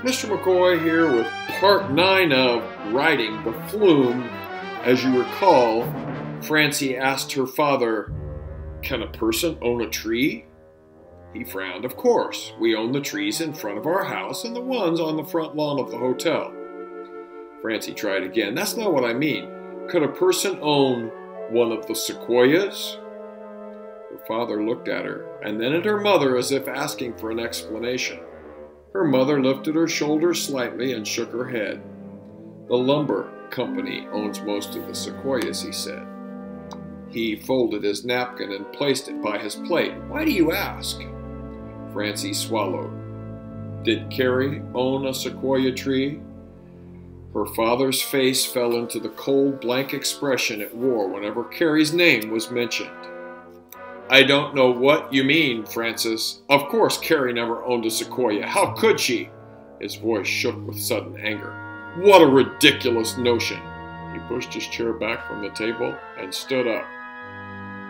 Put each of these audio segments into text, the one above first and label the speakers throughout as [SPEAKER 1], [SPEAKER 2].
[SPEAKER 1] Mr. McCoy here with part 9 of Riding the Flume. As you recall, Francie asked her father, Can a person own a tree? He frowned. Of course, we own the trees in front of our house and the ones on the front lawn of the hotel. Francie tried again. That's not what I mean. Could a person own one of the sequoias? Her father looked at her and then at her mother as if asking for an explanation. Her mother lifted her shoulders slightly and shook her head. The lumber company owns most of the sequoias, he said. He folded his napkin and placed it by his plate. Why do you ask? Francie swallowed. Did Carrie own a sequoia tree? Her father's face fell into the cold, blank expression it wore whenever Carrie's name was mentioned. I don't know what you mean, Frances. Of course Carrie never owned a sequoia. How could she? His voice shook with sudden anger. What a ridiculous notion. He pushed his chair back from the table and stood up.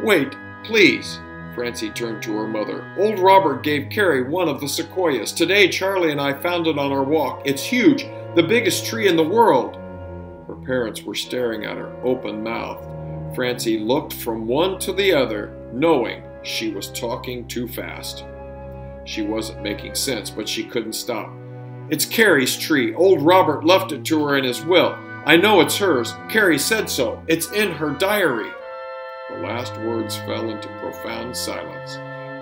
[SPEAKER 1] Wait, please. Francie turned to her mother. Old Robert gave Carrie one of the sequoias. Today, Charlie and I found it on our walk. It's huge, the biggest tree in the world. Her parents were staring at her, open mouthed. Francie looked from one to the other, knowing she was talking too fast. She wasn't making sense, but she couldn't stop. It's Carrie's tree. Old Robert left it to her in his will. I know it's hers. Carrie said so. It's in her diary. The last words fell into profound silence.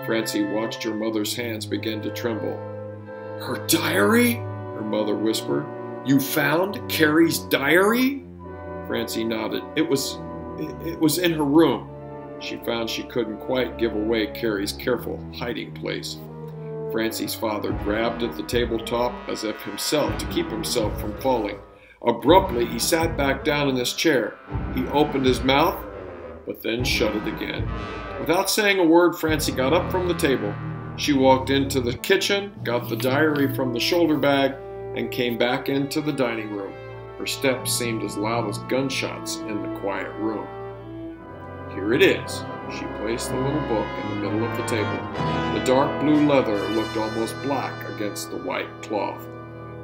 [SPEAKER 1] Francie watched her mother's hands begin to tremble. Her diary? Her mother whispered. You found Carrie's diary? Francie nodded. It was it was in her room. She found she couldn't quite give away Carrie's careful hiding place. Francie's father grabbed at the tabletop as if himself to keep himself from falling. Abruptly, he sat back down in his chair. He opened his mouth, but then shut it again. Without saying a word, Francie got up from the table. She walked into the kitchen, got the diary from the shoulder bag, and came back into the dining room. Her steps seemed as loud as gunshots in the quiet room. Here it is. She placed the little book in the middle of the table. The dark blue leather looked almost black against the white cloth.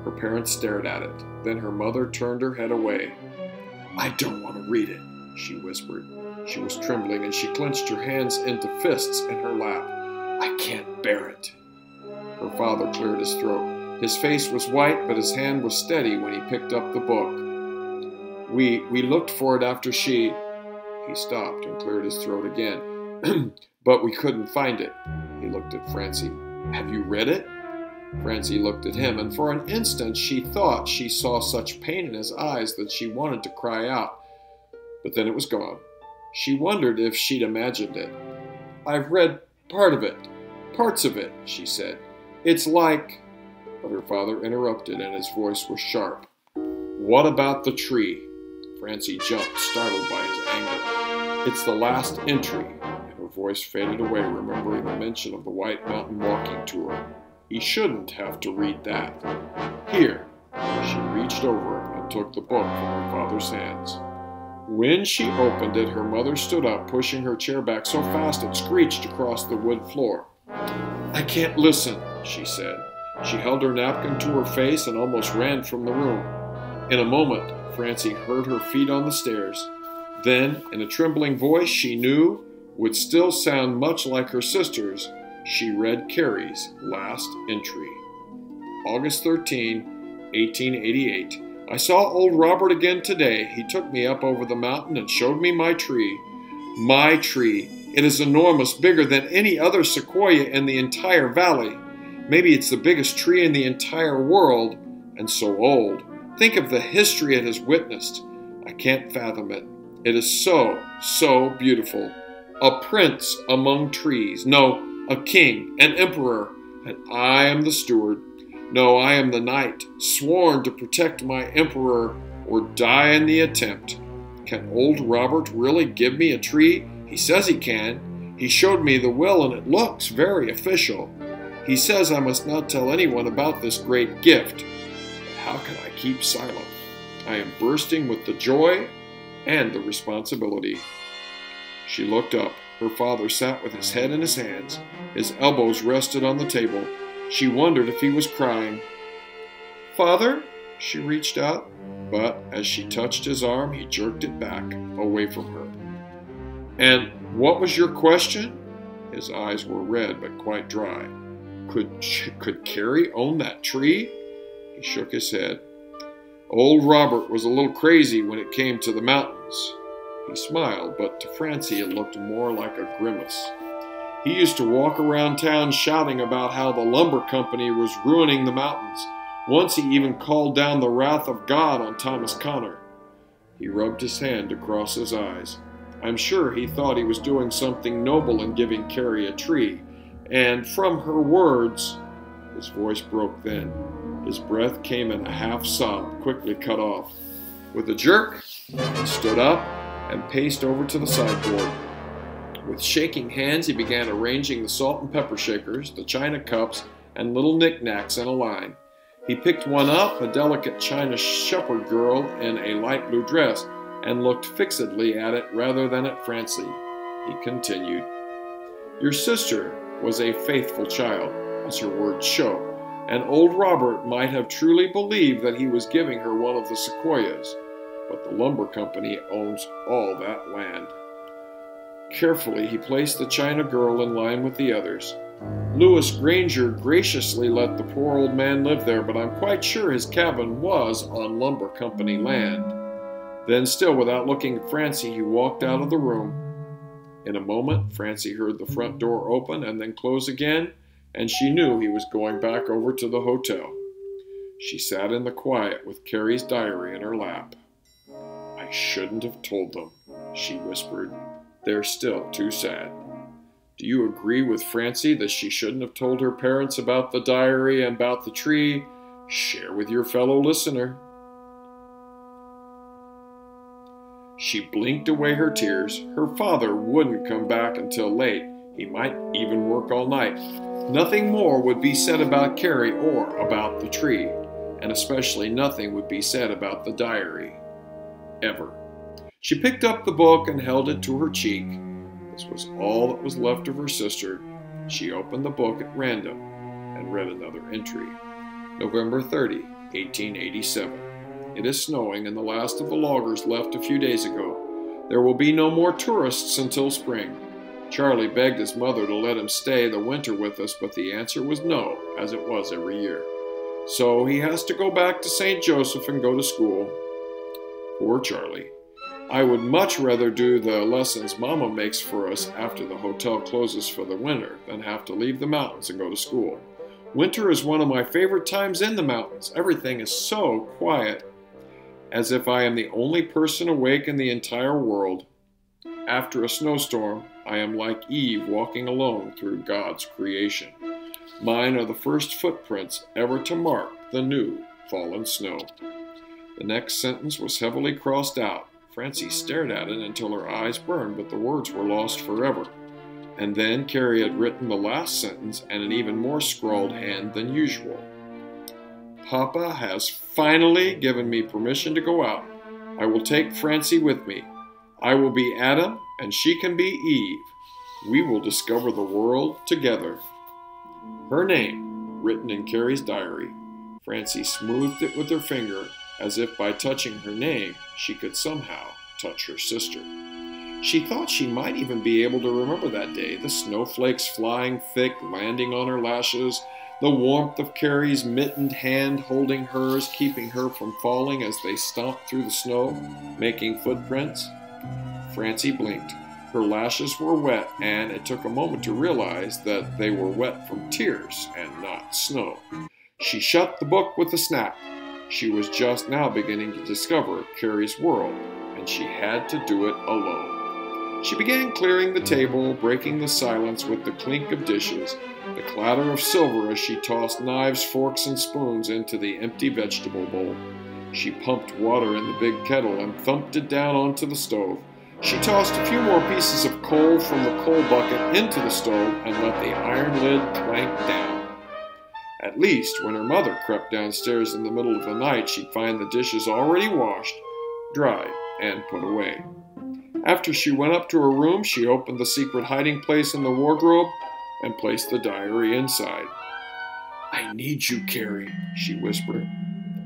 [SPEAKER 1] Her parents stared at it. Then her mother turned her head away. I don't want to read it, she whispered. She was trembling and she clenched her hands into fists in her lap. I can't bear it. Her father cleared his throat. His face was white, but his hand was steady when he picked up the book. We, we looked for it after she. He stopped and cleared his throat again. but we couldn't find it. He looked at Francie. Have you read it? Francie looked at him, and for an instant she thought she saw such pain in his eyes that she wanted to cry out. But then it was gone. She wondered if she'd imagined it. I've read part of it, parts of it, she said. It's like. But her father interrupted, and his voice was sharp. What about the tree? Francie jumped, startled by his anger. It's the last entry. And her voice faded away, remembering the mention of the White Mountain walking tour. He shouldn't have to read that. Here. She reached over and took the book from her father's hands. When she opened it, her mother stood up, pushing her chair back so fast it screeched across the wood floor. I can't listen, she said. She held her napkin to her face and almost ran from the room. In a moment, Francie heard her feet on the stairs. Then, in a trembling voice she knew would still sound much like her sister's, she read Carrie's last entry. August 13, 1888. I saw old Robert again today. He took me up over the mountain and showed me my tree. My tree. It is enormous, bigger than any other sequoia in the entire valley. Maybe it's the biggest tree in the entire world, and so old. Think of the history it has witnessed. I can't fathom it. It is so, so beautiful. A prince among trees. No, a king, an emperor, and I am the steward. No, I am the knight, sworn to protect my emperor or die in the attempt. Can old Robert really give me a tree? He says he can. He showed me the will, and it looks very official. He says I must not tell anyone about this great gift. But how can I keep silent? I am bursting with the joy and the responsibility. She looked up. Her father sat with his head in his hands. His elbows rested on the table. She wondered if he was crying. Father? She reached out, but as she touched his arm, he jerked it back, away from her. And what was your question? His eyes were red but quite dry. Could, could Carrie own that tree? He shook his head. Old Robert was a little crazy when it came to the He smiled, but to Francie it looked more like a grimace. He used to walk around town shouting about how the lumber company was ruining the mountains. Once he even called down the wrath of God on Thomas Connor. He rubbed his hand across his eyes. I'm sure he thought he was doing something noble in giving Carrie a tree, and from her words, his voice broke then. His breath came in a half sob, quickly cut off. With a jerk, he stood up and paced over to the sideboard. With shaking hands, he began arranging the salt and pepper shakers, the china cups, and little knickknacks in a line. He picked one up, a delicate china shepherd girl in a light blue dress, and looked fixedly at it rather than at Francie. He continued, Your sister was a faithful child, as her words show, and old Robert might have truly believed that he was giving her one of the sequoias, but the lumber company owns all that land. Carefully, he placed the China girl in line with the others. Lewis Granger graciously let the poor old man live there, but I'm quite sure his cabin was on lumber company land. Then, still without looking at Francie, he walked out of the room. In a moment, Francie heard the front door open and then close again, and she knew he was going back over to the hotel. She sat in the quiet with Carrie's diary in her lap. Shouldn't have told them, she whispered. They're still too sad. Do you agree with Francie that she shouldn't have told her parents about the diary and about the tree? Share with your fellow listener. She blinked away her tears. Her father wouldn't come back until late. He might even work all night. Nothing more would be said about Carrie or about the tree, and especially nothing would be said about the diary. Ever. She picked up the book and held it to her cheek. This was all that was left of her sister. She opened the book at random and read another entry. November 30, 1887. It is snowing, and the last of the loggers left a few days ago. There will be no more tourists until spring. Charlie begged his mother to let him stay the winter with us, but the answer was no, as it was every year. So he has to go back to St. Joseph and go to school. Poor Charlie. I would much rather do the lessons Mama makes for us after the hotel closes for the winter than have to leave the mountains and go to school. Winter is one of my favorite times in the mountains. Everything is so quiet, as if I am the only person awake in the entire world. After a snowstorm, I am like Eve walking alone through God's creation. Mine are the first footprints ever to mark the new fallen snow. The next sentence was heavily crossed out. Francie stared at it until her eyes burned, but the words were lost forever. And then Carrie had written the last sentence in an even more scrawled hand than usual. Papa has finally given me permission to go out. I will take Francie with me. I will be Adam, and she can be Eve. We will discover the world together. Her name, written in Carrie's diary, Francie smoothed it with her finger as if by touching her name she could somehow touch her sister. She thought she might even be able to remember that day, the snowflakes flying thick, landing on her lashes, the warmth of Carrie's mittened hand holding hers, keeping her from falling as they stomped through the snow, making footprints. Francie blinked. Her lashes were wet, and it took a moment to realize that they were wet from tears and not snow. She shut the book with a snap. She was just now beginning to discover Carrie's world, and she had to do it alone. She began clearing the table, breaking the silence with the clink of dishes, the clatter of silver as she tossed knives, forks, and spoons into the empty vegetable bowl. She pumped water in the big kettle and thumped it down onto the stove. She tossed a few more pieces of coal from the coal bucket into the stove and let the iron lid clank down. At least, when her mother crept downstairs in the middle of the night, she'd find the dishes already washed, dried, and put away. After she went up to her room, she opened the secret hiding place in the wardrobe and placed the diary inside. I need you, Carrie, she whispered.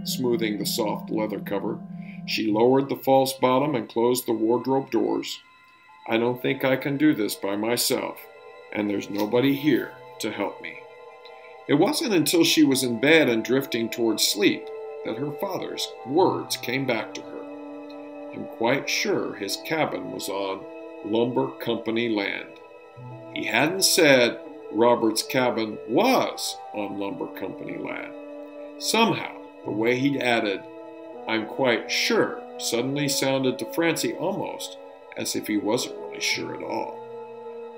[SPEAKER 1] smoothing the soft leather cover. She lowered the false bottom and closed the wardrobe doors. I don't think I can do this by myself, and there's nobody here to help me. It wasn't until she was in bed and drifting towards sleep that her father's words came back to her. I'm quite sure his cabin was on lumber company land. He hadn't said Robert's cabin was on lumber company land. Somehow, the way he'd added, I'm quite sure, suddenly sounded to Francie almost as if he wasn't really sure at all.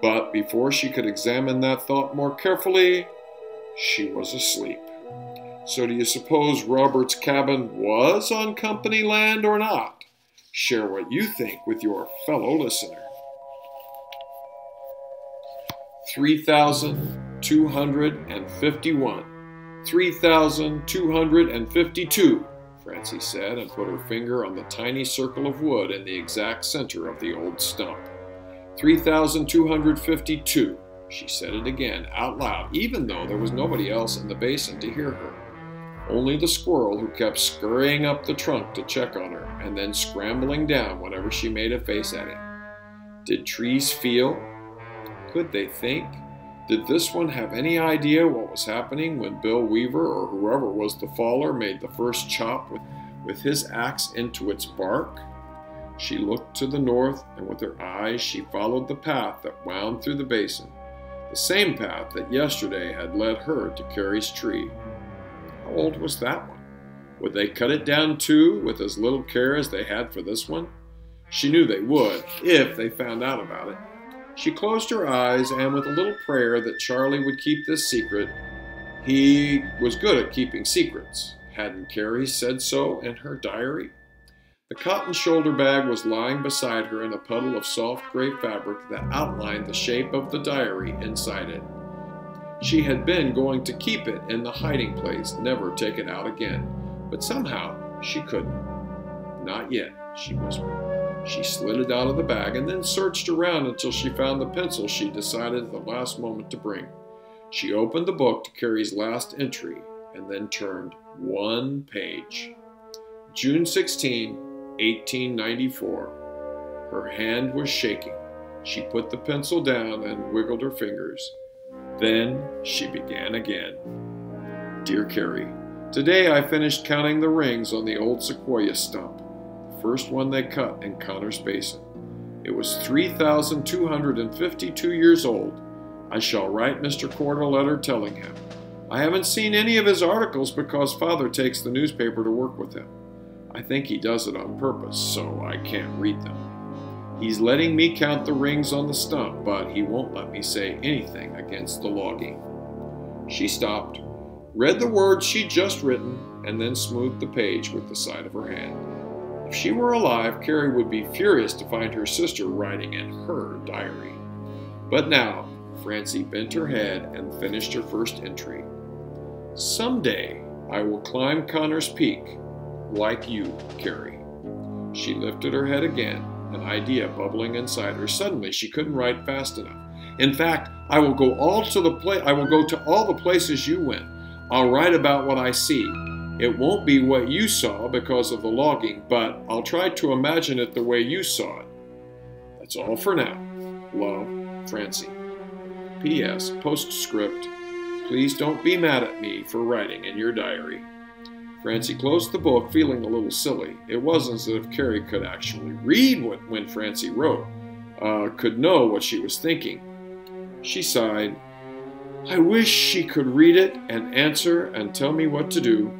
[SPEAKER 1] But before she could examine that thought more carefully, she was asleep. So do you suppose Robert's cabin was on company land or not? Share what you think with your fellow listener. 3,251. 3,252, Francie said, and put her finger on the tiny circle of wood in the exact center of the old stump. 3,252. She said it again, out loud, even though there was nobody else in the basin to hear her. Only the squirrel who kept scurrying up the trunk to check on her and then scrambling down whenever she made a face at it. Did trees feel? Could they think? Did this one have any idea what was happening when Bill Weaver or whoever was the faller made the first chop with, with his axe into its bark? She looked to the north, and with her eyes she followed the path that wound through the basin, the same path that yesterday had led her to Carrie's tree. How old was that one? Would they cut it down too with as little care as they had for this one? She knew they would, if they found out about it. She closed her eyes and, with a little prayer that Charlie would keep this secret, he was good at keeping secrets. Hadn't Carrie said so in her diary? The cotton shoulder bag was lying beside her in a puddle of soft gray fabric that outlined the shape of the diary inside it. She had been going to keep it in the hiding place, never take it out again, but somehow she couldn't. Not yet, she whispered. She slid it out of the bag and then searched around until she found the pencil she decided at the last moment to bring. She opened the book to Carrie's last entry and then turned one page. June 16, 1894. Her hand was shaking. She put the pencil down and wiggled her fingers. Then she began again. Dear Carrie, today I finished counting the rings on the old sequoia stump the first one they cut in Connors Basin. It was 3,252 years old. I shall write Mr. Cord a letter telling him. I haven't seen any of his articles because Father takes the newspaper to work with him. I think he does it on purpose, so I can't read them. He's letting me count the rings on the stump, but he won't let me say anything against the logging. She stopped, read the words she'd just written, and then smoothed the page with the side of her hand. If she were alive, Carrie would be furious to find her sister writing in her diary. But now, Francie bent her head and finished her first entry. Someday I will climb Connors Peak like you, Carrie. She lifted her head again, an idea bubbling inside her. Suddenly she couldn't write fast enough. In fact, I will go all to the pla- I will go to all the places you went. I'll write about what I see. It won't be what you saw because of the logging, but I'll try to imagine it the way you saw it. That's all for now. Love, Francie. P.S. Postscript. Please don't be mad at me for writing in your diary. Francie closed the book, feeling a little silly. It wasn't as if Carrie could actually read what when Francie wrote, uh, could know what she was thinking. She sighed. I wish she could read it and answer and tell me what to do.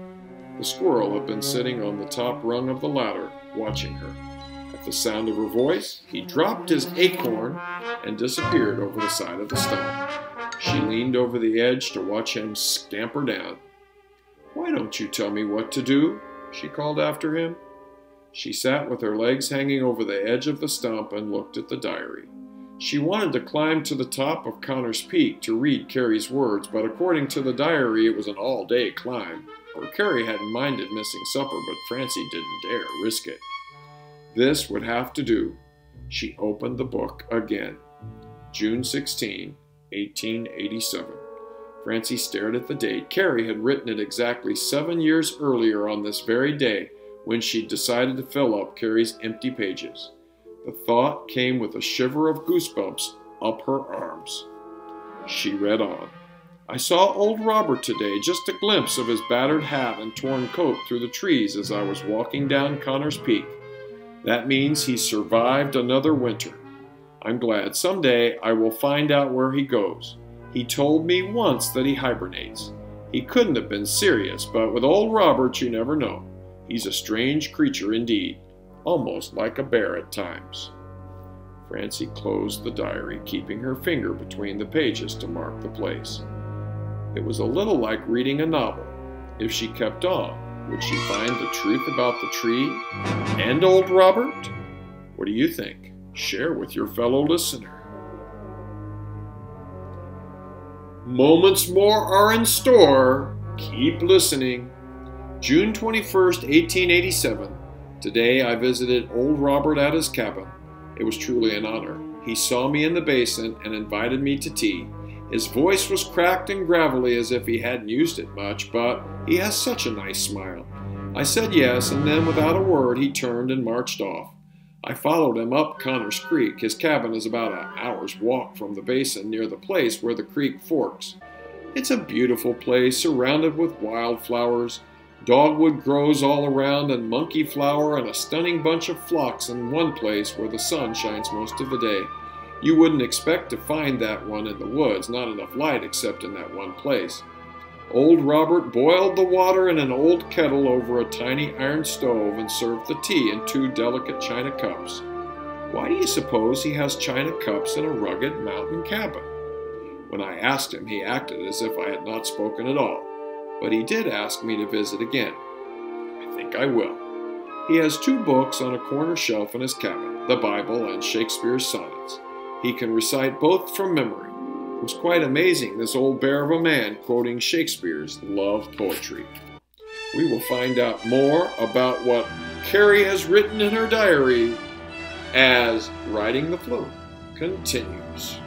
[SPEAKER 1] The squirrel had been sitting on the top rung of the ladder, watching her. At the sound of her voice, he dropped his acorn and disappeared over the side of the stump. She leaned over the edge to watch him scamper down. Why don't you tell me what to do? she called after him. She sat with her legs hanging over the edge of the stump and looked at the diary. She wanted to climb to the top of Connor's Peak to read Carrie's words, but according to the diary, it was an all day climb or Carrie hadn't minded missing supper, but Francie didn't dare risk it. This would have to do. She opened the book again. June 16, 1887. Francie stared at the date. Carrie had written it exactly seven years earlier on this very day when she decided to fill up Carrie's empty pages. The thought came with a shiver of goosebumps up her arms. She read on. I saw old Robert today, just a glimpse of his battered hat and torn coat through the trees as I was walking down Connor's Peak. That means he survived another winter. I'm glad someday I will find out where he goes. He told me once that he hibernates. He couldn't have been serious, but with old Robert you never know. He's a strange creature indeed, almost like a bear at times. Francie closed the diary, keeping her finger between the pages to mark the place. It was a little like reading a novel. If she kept on, would she find the truth about the tree and old Robert? What do you think? Share with your fellow listener. Moments more are in store. Keep listening. June 21st, 1887. Today I visited old Robert at his cabin. It was truly an honor. He saw me in the basin and invited me to tea. His voice was cracked and gravelly as if he hadn't used it much, but he has such a nice smile. I said yes, and then without a word he turned and marched off. I followed him up Connor's Creek. His cabin is about an hour's walk from the basin near the place where the creek forks. It's a beautiful place surrounded with wildflowers. Dogwood grows all around, and monkey flower, and a stunning bunch of phlox in one place where the sun shines most of the day. You wouldn't expect to find that one in the woods, not enough light except in that one place. Old Robert boiled the water in an old kettle over a tiny iron stove and served the tea in two delicate china cups. Why do you suppose he has china cups in a rugged mountain cabin? When I asked him, he acted as if I had not spoken at all, but he did ask me to visit again. I think I will. He has two books on a corner shelf in his cabin the Bible and Shakespeare's sonnets. He can recite both from memory. Was quite amazing, this old bear of a man quoting Shakespeare's love poetry. We will find out more about what Carrie has written in her diary as Riding the Flume continues.